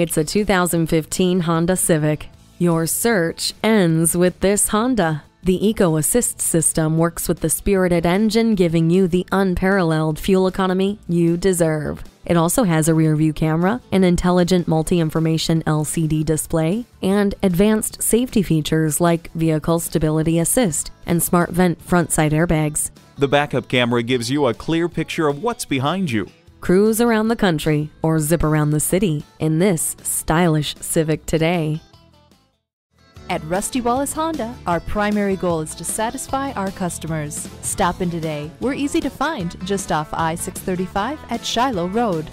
It's a 2015 Honda Civic. Your search ends with this Honda. The Eco Assist system works with the spirited engine, giving you the unparalleled fuel economy you deserve. It also has a rear view camera, an intelligent multi information LCD display, and advanced safety features like Vehicle Stability Assist and Smart Vent front side airbags. The backup camera gives you a clear picture of what's behind you. Cruise around the country or zip around the city in this stylish Civic today. At Rusty Wallis Honda, our primary goal is to satisfy our customers. Stop in today. We're easy to find just off I 635 at Shiloh Road.